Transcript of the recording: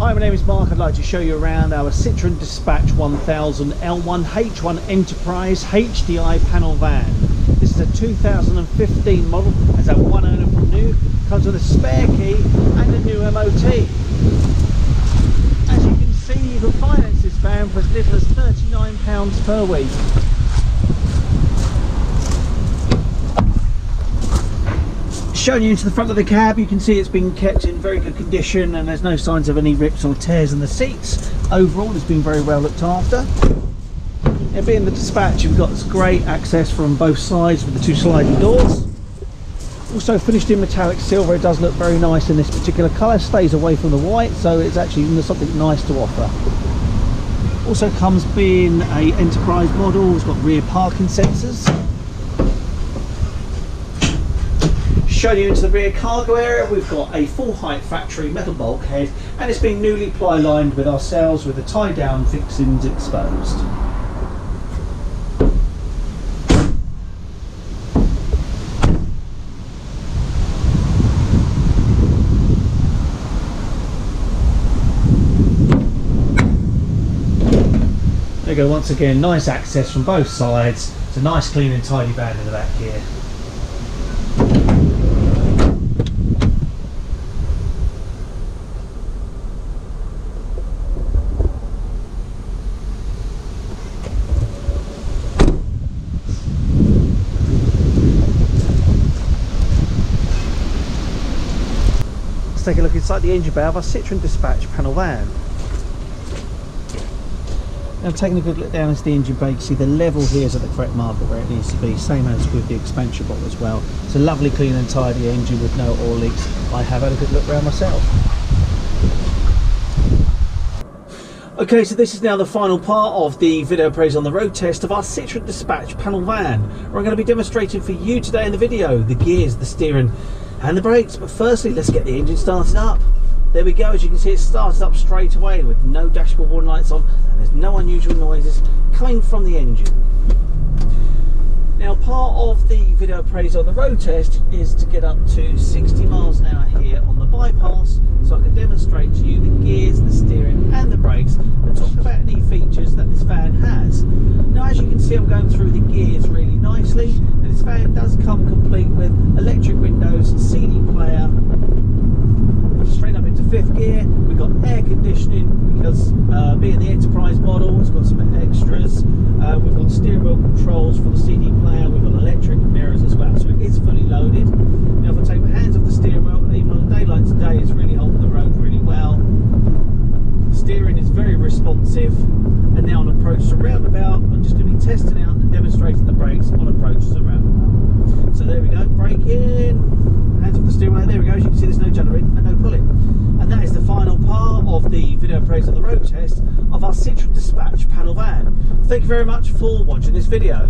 Hi, my name is Mark. I'd like to show you around our Citroen Dispatch 1000 L1 H1 Enterprise HDI panel van. This is a 2015 model, has a one owner from new, comes with a spare key and a new MOT. As you can see, you can finance this van for as little as £39 per week. Showing you into the front of the cab, you can see it's been kept in very good condition and there's no signs of any rips or tears in the seats. Overall, it's been very well looked after. It being the dispatch, you've got great access from both sides with the two sliding doors. Also finished in metallic silver, it does look very nice in this particular colour, stays away from the white, so it's actually something nice to offer. Also comes being a enterprise model, it's got rear parking sensors. Showing you into the rear cargo area, we've got a full height factory metal bulkhead and it's been newly ply lined with ourselves with the tie down fixings exposed. There you go, once again, nice access from both sides. It's a nice clean and tidy van in the back here. Take a look inside the engine bay of our Citroen Dispatch panel van. Now taking a good look down into the engine bay, you can see the level here is at the correct marker where it needs to be, same as with the expansion bottle as well. It's a lovely clean and tidy engine with no oil leaks. I have had a good look around myself. Okay, so this is now the final part of the video praise on the road test of our Citroen Dispatch panel van. We're going to be demonstrating for you today in the video the gears, the steering and the brakes. But firstly, let's get the engine started up. There we go, as you can see it starts up straight away with no dashboard warning lights on and there's no unusual noises coming from the engine. Now part of the video praise on the road test is to get up to 60 miles an hour here on the bypass so I can demonstrate to you the gears, the steering and the brakes and talk about any features that this van has. Now as you can see I'm going through the gears really nicely and this van does come complete with electric windows, CD player, straight up into fifth gear. We've got air conditioning because uh, being the enterprise model, it's got some extras. Uh, we've got steering wheel controls for the CD player. We've got electric mirrors as well, so it is fully loaded. Now, if I take my hands off the steering wheel, even on a day like today, it's really holding the road really well. Steering is very responsive. And now on approach to roundabout, I'm just going to be testing out and demonstrating the brakes on approach to roundabout. So there we go, brake in, hands off the steering wheel. There we go. As you can see, there's no juddering and no pulling. And that is the final part of the video praise on the road test of our Citroen Dispatch panel van. Thank you very much for watching this video.